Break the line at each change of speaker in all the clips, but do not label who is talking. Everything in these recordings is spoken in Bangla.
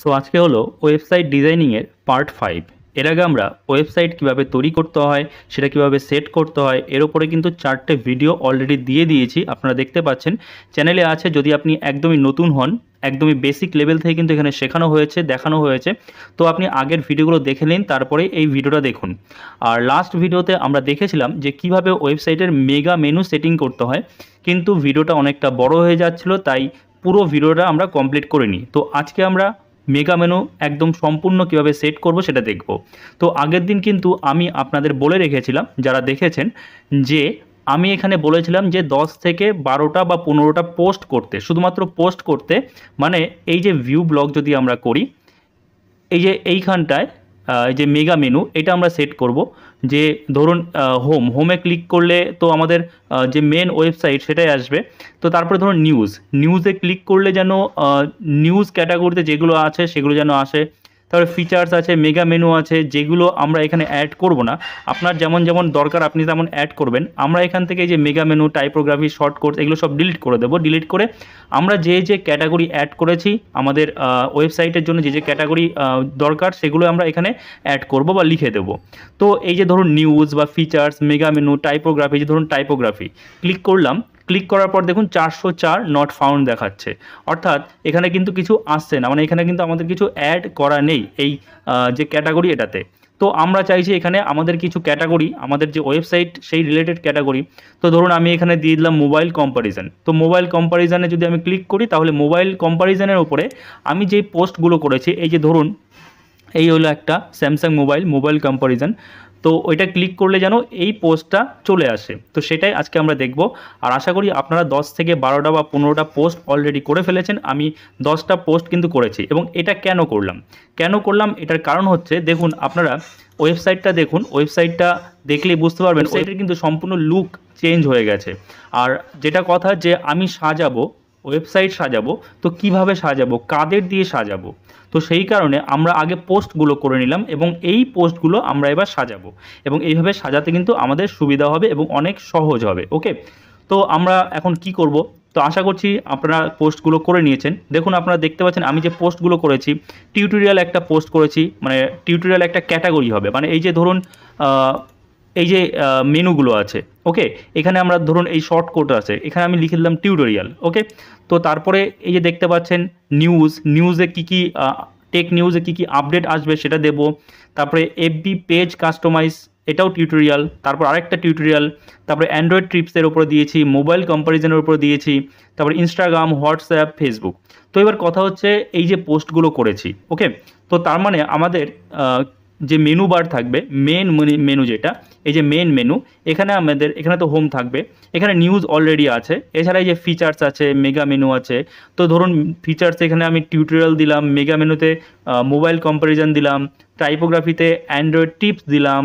সো আজকে হলো ওয়েবসাইট ডিজাইনিংয়ের পার্ট ফাইভ এর আগে আমরা ওয়েবসাইট কীভাবে তৈরি করতে হয়, সেটা কীভাবে সেট করতে হয়, এর উপরে কিন্তু চারটে ভিডিও অলরেডি দিয়ে দিয়েছি। আপনারা দেখতে পাচ্ছেন চ্যানেলে আছে যদি আপনি একদমই নতুন হন, একদমই বেসিক লেভেল থেকে কিন্তু এখানে শেখানো হয়েছে, দেখানো হয়েছে। তো আপনি আগের ভিডিওগুলো দেখে নিন, তারপরে এই ভিডিওটা দেখুন। আর লাস্ট ভিডিওতে আমরা দেখেছিলাম যে কীভাবে ওয়েবসাইটের মেগা মেনু সেটিং করতে হয়, কিন্তু ভিডিওটা অনেকটা বড় হয়ে যাচ্ছিল, তাই পুরো ভিডিওটা আমরা কমপ্লিট করিনি। তো আজকে আমরা মেগা মেনু একদম সম্পূর্ণ কীভাবে সেট করব সেটা দেখব। তো আগের দিন কিন্তু আমি আপনাদের বলে রেখেছিলাম, যারা দেখেছেন, যে আমি এখানে বলেছিলাম যে 10 থেকে বারোটা বা পনেরোটা পোস্ট করতে, শুধুমাত্র পোস্ট করতে মানে এই যে ভিউ ব্লগ যদি আমরা করি, এই যে এইখানটায় যে মেগা মেনু এটা আমরা সেট করব। যে ধরুন হোম হোমে ক্লিক করলে তো আমাদের যে মেন ওয়েবসাইট সেটাই আসবে। তো তারপরে ধরুন নিউজ নিউজে ক্লিক করলে যেন নিউজ ক্যাটাগরিতে যেগুলো আছে সেগুলো যেন আসে। তারপরে ফিচার্স আছে মেগা মেনু আছে, যেগুলো আমরা এখানে অ্যাড করব না। আপনার যেমন যেমন দরকার, আপনি তেমন অ্যাড করবেন। আমরা এখান থেকে যে mega menu typography short course এগুলো সব ডিলিট করে দেবো। ডিলিট করে আমরা যে যে ক্যাটাগরি অ্যাড করেছি, আমাদের ওয়েবসাইটের জন্য যে যে ক্যাটাগরি দরকার, সেগুলো আমরা এখানে অ্যাড করব বা লিখে দেবো। তো এই যে ধরুন নিউজ বা ফিচার্স মেগা মেনু টাইপোগ্রাফি যে ধরুন টাইপোগ্রাফি ক্লিক করলাম। ক্লিক করার পর দেখুন চারশো চার নট ফাউন্ড দেখাচ্ছে। অর্থাৎ এখানে কিন্তু কিছু আসছে না মানে এখানে কিন্তু আমাদের কিছু অ্যাড করা নেই এই যে ক্যাটাগরি এটাতে। তো আমরা চাইছি এখানে আমাদের কিছু ক্যাটাগরি আমাদের যে ওয়েবসাইট সেই রিলেটেড ক্যাটাগরি তো ধরুন আমি এখানে দিয়ে দিলাম মোবাইল কম্পারিজন তো মোবাইল কম্পারিজনে যদি আমি ক্লিক করি, তাহলে মোবাইল কম্পারিজনের উপরে আমি যেই পোস্টগুলো করেছি, এই যে ধরুন, এই হলো একটা স্যামসাং মোবাইল মোবাইল কম্পারিজন তো ওইটা ক্লিক করলে যেন এই পোস্টটা চলে আসে। তো সেটাই আজকে আমরা দেখব। আর আশা করি আপনারা 10 থেকে বারোটা বা পনেরোটা পোস্ট অলরেডি করে ফেলেছেন। আমি দশটা পোস্ট কিন্তু করেছি এবং এটা কেন করলাম? কেন করলাম? এটার কারণ হচ্ছে, দেখুন আপনারা ওয়েবসাইটটা দেখুন ওয়েবসাইটটা দেখলেই বুঝতে পারবেন ওয়েবসাইটের কিন্তু সম্পূর্ণ লুক চেঞ্জ হয়ে গেছে। আর যেটা কথা যে আমি সাজাবো ওয়েবসাইট সাজাবো, তো কীভাবে সাজাবো, কাদের দিয়ে সাজাবো? তো সেই কারণে আমরা আগে পোস্টগুলো করে নিলাম এবং এই পোস্টগুলো আমরা এবার সাজাবো। এবং এইভাবে সাজাতে কিন্তু আমাদের সুবিধা হবে এবং অনেক সহজ হবে ওকে তো আমরা এখন কি করব? তো আশা করছি আপনারা পোস্টগুলো করে নিয়েছেন। দেখুন, আপনারা দেখতে পাচ্ছেন আমি যে পোস্টগুলো করেছি টিউটোরিয়াল একটা পোস্ট করেছি মানে টিউটোরিয়াল একটা ক্যাটাগরি হবে। মানে এই যে ধরুন এই যে মেনুগুলো আছে ওকে এখানে আমরা ধরুন এই শর্ট কোড আছে, এখানে আমি লিখে দিলাম টিউটোরিয়াল ওকে তো তারপরে এই যে দেখতে পাচ্ছেন নিউজ নিউজে কী কী টেক নিউজে কী কী আপডেট আসবে সেটা দেব। তারপরে এফবি পেজ কাস্টমাইজ এটাও টিউটোরিয়াল তারপর আরেকটা টিউটোরিয়াল তারপরে অ্যান্ড্রয়েড ট্রিপসের উপর দিয়েছি মোবাইল কম্পারিজনের উপর দিয়েছি, তারপরে ইনস্টাগ্রাম হোয়াটসঅ্যাপ ফেসবুক তো এবার কথা হচ্ছে এই যে পোস্টগুলো করেছি ওকে তো তার মানে আমাদের যে মেনু বার থাকবে মেন মেনু যেটা, এই যে মেন মেনু এখানে আমাদের, এখানে তো হোম থাকবে। এখানে নিউজ অলরেডি আছে। এছাড়া এই যে ফিচার্স আছে মেগা মেনু আছে। তো ধরুন ফিচার্স এখানে আমি টিউটোরিয়াল দিলাম মেগা মেনুতে মোবাইল কম্পারিজন দিলাম টাইপোগ্রাফিতে অ্যান্ড্রয়েড টিপস দিলাম।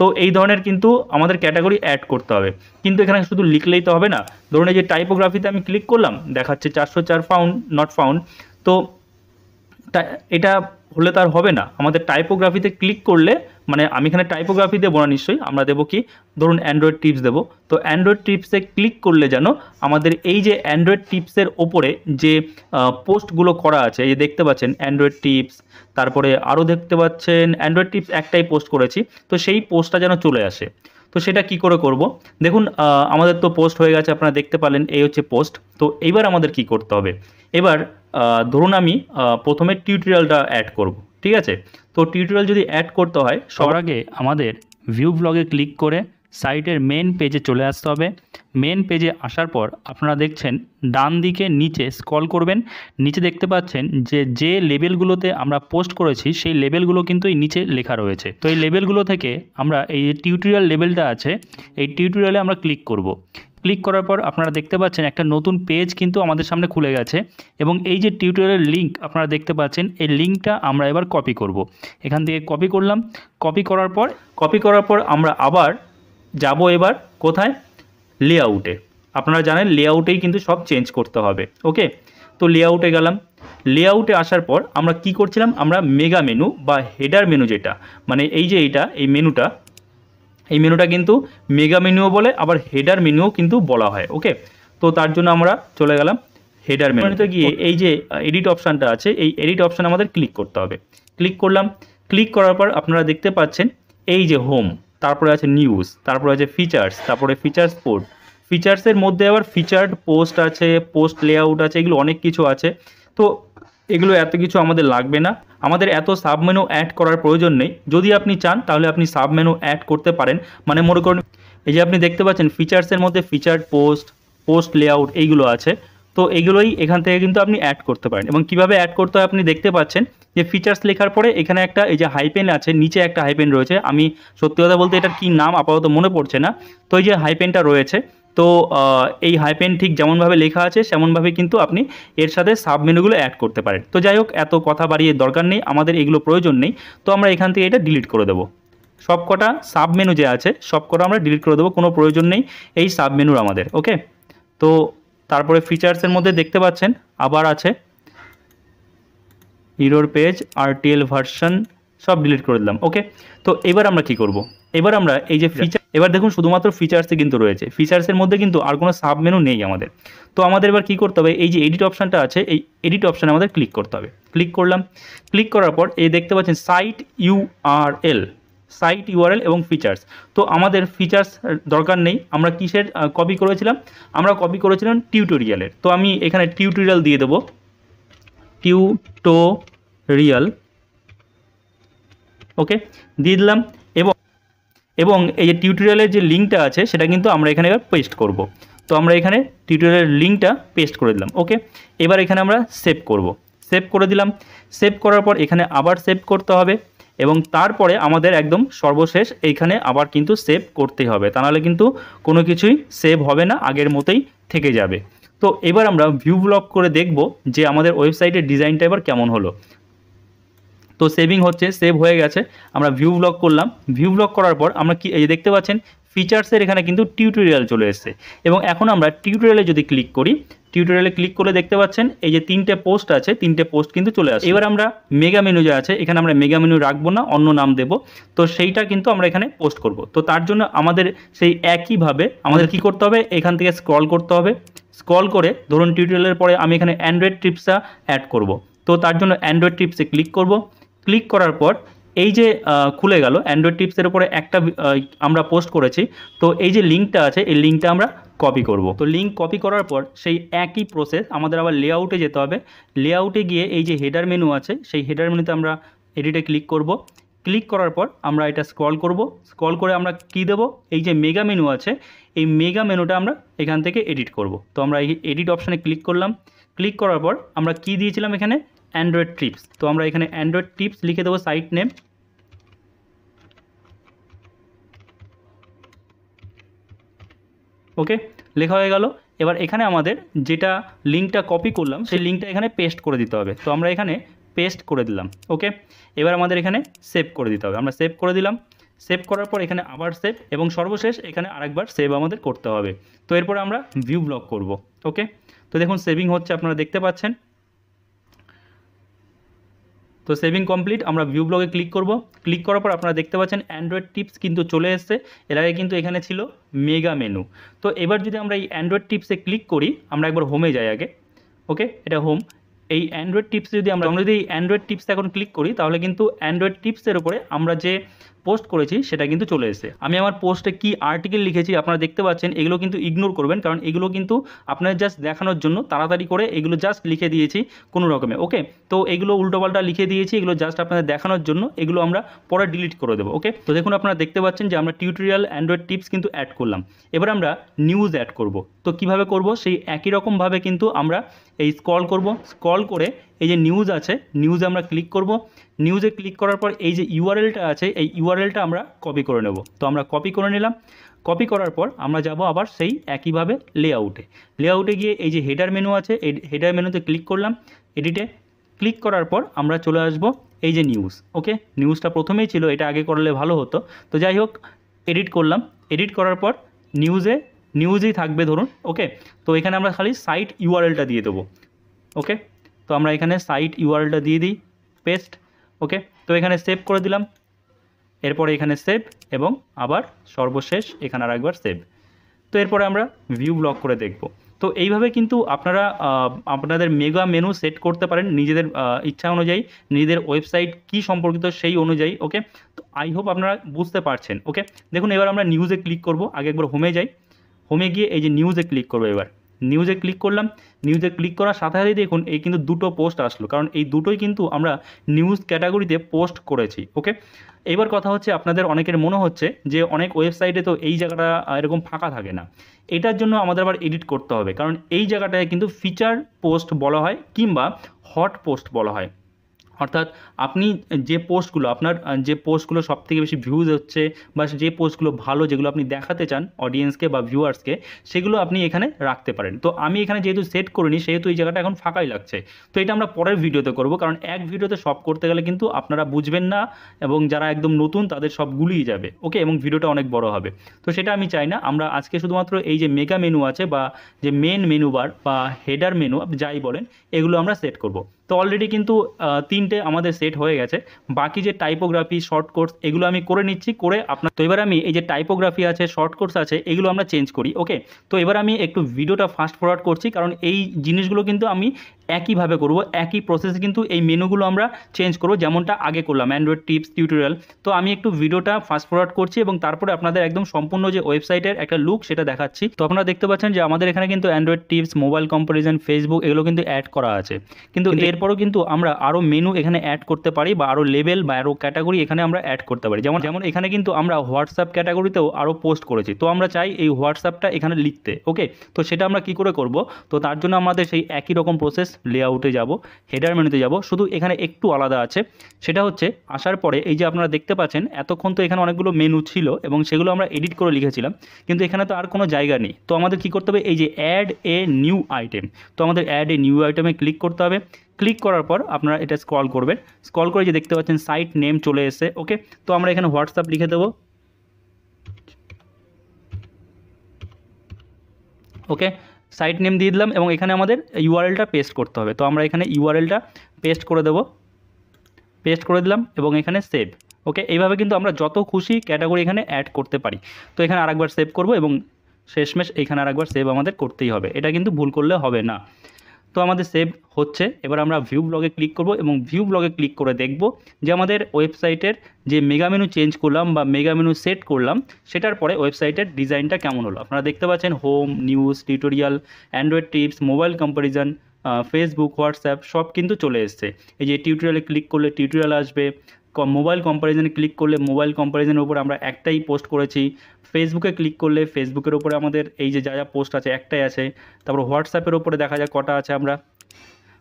তো এই ধরনের কিন্তু আমাদের ক্যাটাগরি অ্যাড করতে হবে। কিন্তু এখানে শুধু লিখলেই তো হবে না। ধরুন এই যে টাইপোগ্রাফিতে আমি ক্লিক করলাম, দেখাচ্ছে চারশো চার ফাউন্ড নট ফাউন্ড তো এটা হলে তার হবে না। আমাদের টাইপোগ্রাফিতে ক্লিক করলে মানে আমি এখানে টাইপোগ্রাফি দেবো না নিশ্চয়ই, আমরা দেবো কি? ধরুন অ্যান্ড্রয়েড টিপস দেবো। তো অ্যান্ড্রয়েড টিপসে ক্লিক করলে যেন আমাদের এই যে অ্যান্ড্রয়েড টিপসের ওপরে যে পোস্টগুলো করা আছে, এই যে দেখতে পাচ্ছেন অ্যান্ড্রয়েড টিপস তারপরে আরও দেখতে পাচ্ছেন অ্যান্ড্রয়েড টিপস একটাই পোস্ট করেছি, তো সেই পোস্টটা যেন চলে আসে। তো সেটা কি করে করব? দেখুন আমাদের তো পোস্ট হয়ে গেছে, আপনারা দেখতে পারলেন, এই হচ্ছে পোস্ট তো এইবার আমাদের কি করতে হবে? এবার ধরুন আমি প্রথমে টিউটোরিয়ালটা অ্যাড করব, ঠিক আছে? তো টিউটোরিয়াল যদি অ্যাড করতে হয়, সবার আগে আমাদের ভিউ ব্লগে ক্লিক করে সাইটের মেন পেজে চলে আসতে হবে। মেন পেজে আসার পর আপনারা দেখছেন ডান দিকে নিচে স্ক্রল করবেন। নিচে দেখতে পাচ্ছেন যে যে লেবেলগুলোতে আমরা পোস্ট করেছি, সেই লেবেলগুলো কিন্তু এই নিচে লেখা রয়েছে। তো এই লেবেলগুলো থেকে আমরা এই টিউটোরিয়াল লেবেলটা আছে, এই টিউটোরিয়ালে আমরা ক্লিক করব। ক্লিক করার পর আপনারা দেখতে পাচ্ছেন একটা নতুন পেজ কিন্তু আমাদের সামনে খুলে গেছে এবং এই যে টিউটোরিয়ালের লিঙ্ক আপনারা দেখতে পাচ্ছেন, এই লিঙ্কটা আমরা এবার কপি করব। এখান থেকে কপি করলাম। কপি করার পর কপি করার পর আমরা আবার যাব এবার কোথায়? লেআউটে আপনারা জানেন লেআউটেই কিন্তু সব চেঞ্জ করতে হবে ওকে তো লেআউটে গেলাম। লেআউটে আসার পর আমরা কি করছিলাম? আমরা মেগা মেনু বা হেডার মেনু যেটা মানে এই যে এইটা এই মেনুটা এই মেনুটা কিন্তু মেগা মেনুও বলে আবার হেডার মেনুও কিন্তু বলা হয় ওকে তো তার জন্য আমরা চলে গেলাম হেডার মেনুতে গিয়ে এই যে এডিট অপশানটা আছে এই এডিট অপশান আমাদের ক্লিক করতে হবে। ক্লিক করলাম। ক্লিক করার পর আপনারা দেখতে পাচ্ছেন এই যে হোম তারপরে আছে নিউজ তারপরে আছে ফিচার্স তারপরে ফিচার্স পোর্ট ফিচার্সের মধ্যে আবার ফিচার্ড পোস্ট আছে পোস্ট লেআউট আছে, এগুলো অনেক কিছু আছে। তো এগুলো এত কিছু আমাদের লাগবে না। আমাদের এত সাবমেনু অ্যাড করার প্রয়োজন নেই। যদি আপনি চান, তাহলে আপনি সাবমেনু অ্যাড করতে পারেন। মানে মনে করুন, এই যে আপনি দেখতে পাচ্ছেন ফিচার্সের মধ্যে ফিচার্ড পোস্ট পোস্ট লেআউট এইগুলো আছে। তো এগুলোই এখান থেকে কিন্তু আপনি অ্যাড করতে পারেন। এবং কীভাবে অ্যাড করতে হয় আপনি দেখতে পাচ্ছেন যে ফিচার্স লেখার পরে এখানে একটা এই যে হাইপেন আছে, নিচে একটা হাইপেন রয়েছে। আমি সত্যি কথা বলতে এটার কী নাম আপাতত মনে পড়ছে না। তো এই যে হাইপেনটা রয়েছে, তো এই হাইপেন ঠিক যেমনভাবে লেখা আছে, সেমনভাবে কিন্তু আপনি এর সাথে সাব মেনুগুলো অ্যাড করতে পারেন। তো যাই হোক, এত কথা বাড়িয়ে দরকার নেই, আমাদের এগুলো প্রয়োজন নেই। তো আমরা এখান থেকে এটা ডিলিট করে দেবো। সব কটা সাব মেনু যে আছে সব কটা আমরা ডিলিট করে দেবো, কোনো প্রয়োজন নেই এই সাব মেনুর আমাদের ওকে তো, তারপরে ফিচার্সের মধ্যে দেখতে পাচ্ছেন, আবার আছে। হিরোর পেজ আরটিএল ভার্সন সব ডিলিট করে দিলাম ওকে তো এবার আমরা কি করব? এবার আমরা এই যে ফিচার এবার দেখুন শুধুমাত্র ফিচার্সে কিন্তু রয়েছে। ফিচার্সের মধ্যে কিন্তু আর কোনো সাব মেনু নেই আমাদের। তো আমাদের এবার কী করতে হবে? এই যে এডিট অপশানটা আছে এই এডিট অপশানে আমাদের ক্লিক করতে হবে। ক্লিক করলাম। ক্লিক করার পর এই দেখতে পাচ্ছেন সাইট ইউআরএল সাইট ইউআরএল এবং ফিচার্স তো আমাদের ফিচার্স দরকার নেই। আমরা কিসের কপি করেছিলাম? আমরা কপি করেছিলাম টিউটোরিয়ালের তো আমি এখানে টিউটোরিয়াল দিয়ে দেবো। টিউটোরিয়াল। ওকে, দিয়ে দিলাম। এবং এবং এই যে টিউটোরিয়ালের যে লিঙ্কটা আছে, সেটা কিন্তু আমরা এখানে এবার পেস্ট করব। তো আমরা এখানে টিউটোরিয়ালের লিঙ্কটা পেস্ট করে দিলাম। ওকে, এবার এখানে আমরা সেভ করব। সেভ করে দিলাম। সেভ করার পর এখানে আবার সেভ করতে হবে। এবং তারপরে আমাদের একদম সর্বশেষ এইখানে আবার কিন্তু সেভ করতেই হবে। তা নাহলে কিন্তু কোনো কিছুই সেভ হবে না, আগের মতোই থেকে যাবে। তো এবার আমরা ভিউ ব্লক করে দেখব যে আমাদের ওয়েবসাইটের ডিজাইনটা এবার কেমন হলো। তো সেভিং হচ্ছে সেভ হয়ে গেছে। আমরা ভিউ ব্লক করলাম। ভিউ ব্লক করার পর আমরা কি, এই দেখতে পাচ্ছেন ফিচার্সের এখানে কিন্তু টিউটোরিয়াল চলে এসছে। এবং এখন আমরা টিউটোরিয়ালে যদি ক্লিক করি টিউটোরিয়ালে ক্লিক করে দেখতে পাচ্ছেন, এই যে তিনটে পোস্ট আছে, তিনটে পোস্ট কিন্তু চলে আসে এবার আমরা মেগা মেনু যে আছে, এখানে আমরা মেগা মেনু রাখব না, অন্য নাম দেব। তো সেইটা কিন্তু আমরা এখানে পোস্ট করব। তো তার জন্য আমাদের সেই একইভাবে আমাদের কি করতে হবে? এখান থেকে স্ক্রল করতে হবে। স্ক্রল করে ধরুন টিউটোরিয়ালের পরে আমি এখানে অ্যান্ড্রয়েড টিপসটা অ্যাড করব। তো তার জন্য অ্যান্ড্রয়েড টিপসে ক্লিক করব। ক্লিক করার পর এই যে খুলে গেল অ্যান্ড্রয়েড টিপসের উপরে একটা আমরা পোস্ট করেছি, তো এই যে লিঙ্কটা আছে, এই লিঙ্কটা আমরা কপি করব। তো লিঙ্ক কপি করার পর সেই একই প্রসেস আমাদের আবার লেআউটে যেতে হবে। লেআউটে গিয়ে এই যে হেডার মেনু আছে, সেই হেডার মেনুতে আমরা এডিটে ক্লিক করব। ক্লিক করার পর আমরা এটা স্ক্রল করব। স্ক্রল করে আমরা কি দেব? এই যে মেগা মেনু আছে, এই মেগা মেনুটা আমরা এখান থেকে এডিট করব। তো আমরা এই এডিট অপশানে ক্লিক করলাম। ক্লিক করার পর আমরা কি দিয়েছিলাম এখানে? অ্যান্ড্রয়েড টিপস তো আমরা এখানে অ্যান্ড্রয়েড টিপস লিখে দেবো সাইট নেম ওকে লেখা হয়ে গেল। এবার এখানে আমাদের যেটা লিঙ্কটা কপি করলাম, সেই লিঙ্কটা এখানে পেস্ট করে দিতে হবে। তো আমরা এখানে পেস্ট করে দিলাম। ওকে এবার আমাদের এখানে সেভ করে দিতে হবে। আমরা সেভ করে দিলাম। সেভ করার পর এখানে আবার সেভ এবং সর্বশেষ এখানে আরেকবার সেভ আমাদের করতে হবে। তো এরপরে আমরা ভিউ ব্লক করব। ওকে তো দেখুন সেভিং হচ্ছে, আপনারা দেখতে পাচ্ছেন। তো সেভিং কমপ্লিট আমরা ভিউ ব্লগে ক্লিক করব। ক্লিক করার পর আপনারা দেখতে পাচ্ছেন অ্যান্ড্রয়েড টিপস কিন্তু চলে এসছে। এর আগে কিন্তু এখানে ছিল মেগা মেনু তো এবার যদি আমরা এই অ্যান্ড্রয়েড টিপসে ক্লিক করি, আমরা একবার হোমে যাই আগে। ওকে এটা হোম এই অ্যান্ড্রয়েড টিপস যদি আমরা আমরা যদি এই অ্যান্ড্রয়েড টিপস এখন ক্লিক করি, তাহলে কিন্তু অ্যান্ড্রয়েড টিপসের উপরে আমরা যে পোস্ট করেছি, সেটা কিন্তু চলে এসেছে। আমি আমার পোস্টে কি আর্টিকেল লিখেছি আপনারা দেখতে পাচ্ছেন, এগুলো কিন্তু ইগনোর করবেন, কারণ এগুলো কিন্তু আপনার জাস্ট দেখানোর জন্য তাড়াতাড়ি করে এগুলো জাস্ট লিখে দিয়েছি কোনো রকমে ওকে তো এগুলো উল্টোপাল্টা লিখে দিয়েছি, এগুলো জাস্ট আপনাদের দেখানোর জন্য, এগুলো আমরা পরে ডিলিট করে দেবো ওকে তো দেখুন আপনারা দেখতে পাচ্ছেন যে আমরা টিউটোরিয়াল অ্যান্ড্রয়েড টিপস কিন্তু অ্যাড করলাম। এবার আমরা নিউজ অ্যাড করব। তো কীভাবে করব? সেই একই রকমভাবে কিন্তু আমরা এই স্কল করব স্কল করে এই যে নিউজ আছে নিউজে আমরা ক্লিক করব। নিউজে ক্লিক করার পর এই যে ইউআরএলটা আছে, এই ইউআরএলটা আমরা কপি করে নেব। তো আমরা কপি করে নিলাম। কপি করার পর আমরা যাব আবার সেই একইভাবে লেআউটে লেআউটে গিয়ে এই যে হেডার মেনু আছে, এই হেডার মেনুতে ক্লিক করলাম। এডিটে ক্লিক করার পর আমরা চলে আসব এই যে নিউজ ওকে নিউজটা প্রথমেই ছিল, এটা আগে করলে ভালো হতো। তো যাই হোক এডিট করলাম। এডিট করার পর নিউজে নিউজেই থাকবে ধরুন ওকে তো এখানে আমরা খালি সাইট ইউআরএলটা দিয়ে দেবো ওকে তো আমরা এখানে সাইট ইউআরএলটা দিয়ে দিই পেস্ট ওকে তো এখানে সেভ করে দিলাম, এরপরে এখানে সেভ এবং আবার সর্বশেষ এখানে আর একবার সেভ তো এরপরে আমরা ভিউ ব্লক করে দেখব। তো এইভাবে কিন্তু আপনারা আপনাদের মেগা মেনু সেট করতে পারেন নিজেদের ইচ্ছা অনুযায়ী, নিজেদের ওয়েবসাইট কি সম্পর্কিত সেই অনুযায়ী ওকে তো আই হোপ আপনারা বুঝতে পারছেন ওকে দেখুন, এবার আমরা নিউজে ক্লিক করব, আগে একবার হোমে যাই। হোমে গিয়ে এই যে নিউজে ক্লিক করব এবার। নিউজে ক্লিক করলাম নিউজে ক্লিক করার সাথে সাথেই দেখুন এই কিন্তু দুটো পোস্ট আসলো। কারণ এই দুটোই কিন্তু আমরা নিউজ ক্যাটাগরিতে পোস্ট করেছি ওকে এবার কথা হচ্ছে আপনাদের অনেকের মনে হচ্ছে যে অনেক ওয়েবসাইটে তো এই জায়গাটা এরকম ফাঁকা থাকে না। এটার জন্য আমাদের আবার এডিট করতে হবে। কারণ এই জায়গাটায় কিন্তু ফিচার পোস্ট বলা হয় কিংবা হট পোস্ট বলা হয়। অর্থাৎ আপনি যে পোস্টগুলো, আপনার যে পোস্টগুলো সব থেকে বেশি ভিউজ হচ্ছে বা যে পোস্টগুলো ভালো যেগুলো আপনি দেখাতে চান অডিয়েন্সকে বা ভিউয়ার্সকে সেগুলো আপনি এখানে রাখতে পারেন। তো আমি এখানে যেহেতু সেট করিনি, সেহেতু এই জায়গাটা এখন ফাঁকাই লাগছে। তো এটা আমরা পরের ভিডিওতে করব, কারণ এক ভিডিওতে সব করতে গেলে কিন্তু আপনারা বুঝবেন না এবং যারা একদম নতুন তাদের সব গুলিয়ে যাবে ওকে এবং ভিডিওটা অনেক বড় হবে। তো সেটা আমি চাই না, আমরা আজকে শুধুমাত্র এই যে মেগা মেনু আছে বা যে মেন মেনু বার বা হেডার মেনু আপনি যাই বলেন, এগুলো আমরা সেট করব। তো অলরেডি কিন্তু তিনটে আমাদের সেট হয়ে গেছে। বাকি যে টাইপোগ্রাফি শর্ট কোর্স এগুলো আমি করে নিচ্ছি, করে আপনার তো এবার আমি এই যে টাইপোগ্রাফি আছে শর্ট কোর্স আছে, এগুলো আমরা চেঞ্জ করি ওকে তো এবার আমি একটু ভিডিওটা ফাস্ট ফরওয়ার্ড করছি, কারণ এই জিনিসগুলো কিন্তু আমি একইভাবে করব একই প্রসেসে কিন্তু এই মেনুগুলো আমরা চেঞ্জ করব যেমনটা আগে করলাম অ্যান্ড্রয়েড টিপস টিউটোরিয়াল তো আমি একটু ভিডিওটা ফাস্ট ফরওয়ার্ড করছি এবং তারপরে আপনাদের একদম সম্পূর্ণ যে ওয়েবসাইটের একটা লুক সেটা দেখাচ্ছি। তো আপনারা দেখতে পাচ্ছেন যে আমাদের এখানে কিন্তু android tips mobile comparison Facebook এগুলো কিন্তু অ্যাড করা আছে। কিন্তু এরপরও কিন্তু আমরা আরও মেনু এখানে অ্যাড করতে পারি বা আরও লেভেল বা আরও ক্যাটাগরি এখানে আমরা অ্যাড করতে পারি। যেমন যেমন এখানে কিন্তু আমরা হোয়াটসঅ্যাপ ক্যাটাগরিতেও আরও পোস্ট করেছি। তো আমরা চাই এই হোয়াটসঅ্যাপটা এখানে লিখতে ওকে তো সেটা আমরা কি করে করব? তো তার জন্য আমাদের সেই একই রকম প্রসেস লেআউটে যাব হেডার মেনুতে যাব, শুধু এখানে একটু আলাদা আছে। সেটা হচ্ছে, আসার পরে এই যে আপনারা দেখতে পাচ্ছেন, এতক্ষণ তো এখানে অনেকগুলো মেনু ছিল এবং সেগুলো আমরা এডিট করে লিখেছিলাম, কিন্তু এখানে তো আর কোনো জায়গা নেই। তো আমাদের কি করতে হবে, এই যে অ্যাড এ নিউ আইটেম তো আমাদের অ্যাড এ নিউ আইটেমে ক্লিক করতে হবে। ক্লিক করার পর আপনারা এটা স্ক্রল করবেন। স্ক্রল করে যে দেখতে পাচ্ছেন সাইট নেম চলে এসেছে ওকে তো আমরা এখানে হোয়াটসঅ্যাপ লিখে দেবো। ওকে সাইট নেম দিয়ে দিলাম এবং এখানে আমাদের ইউআরএলটা পেস্ট করতে হবে। তো আমরা এখানে ইউআরএলটা পেস্ট করে দেব। পেস্ট করে দিলাম এবং এখানে সেভ ওকে এইভাবে কিন্তু আমরা যত খুশি ক্যাটাগরি এখানে অ্যাড করতে পারি। তো এখানে আরেকবার সেভ করব এবং শেষমেশ এখানে আরেকবার সেভ আমাদের করতেই হবে। এটা কিন্তু ভুল করলে হবে না। তো আমাদের সেভ হচ্ছে। এবার আমরা ভিউ ব্লগে ক্লিক করব এবং ভিউ ব্লগে ক্লিক করে দেখব যে আমাদের ওয়েবসাইটের যে মেগা মেনু চেঞ্জ করলাম বা মেগা মেনু সেট করলাম, সেটার পরে ওয়েবসাইটের ডিজাইনটা কেমন হলো? আপনারা দেখতে পাচ্ছেন home news tutorial android tips mobile comparison Facebook WhatsApp সব কিন্তু চলে এসছে। এই যে টিউটোরিয়ালে ক্লিক করলে টিউটোরিয়াল আসবে মোবাইল কম্পারিজনে ক্লিক করলে মোবাইল কম্পারিজনের উপর আমরা একটাই পোস্ট করেছি। ফেসবুকে ক্লিক করলে ফেসবুকের উপরে আমাদের এই যে যা যা পোস্ট আছে একটাই আছে। তারপর হোয়াটসঅ্যাপের উপরে দেখা যায় কটা আছে আমরা।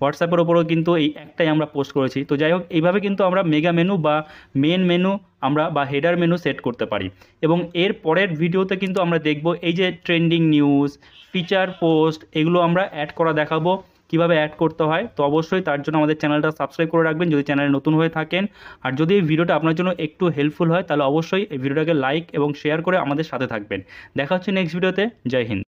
হোয়াটসঅ্যাপের ওপরেও কিন্তু এই একটাই আমরা পোস্ট করেছি। তো যাই হোক, এইভাবে কিন্তু আমরা মেগা মেনু বা মেন মেনু আমরা বা হেডার মেনু সেট করতে পারি। এবং এর পরের ভিডিওতে কিন্তু আমরা দেখব এই যে ট্রেন্ডিং নিউজ ফিচার পোস্ট এগুলো আমরা অ্যাড করা দেখাবো। কীভাবে অ্যাড করতে হয়, তো অবশ্যই তার জন্য আমাদের চ্যানেলটা সাবস্ক্রাইব করে রাখবেন। যদি চ্যানেলে নতুন হয়ে থাকেন, আর যদি এই ভিডিওটা আপনার জন্য একটু হেল্পফুল হয়, তাহলে অবশ্যই এই ভিডিওটাকে লাইক এবং শেয়ার করে আমাদের সাথে থাকবেন। দেখা হচ্ছে নেক্সট ভিডিওতে জয় হিন্দ।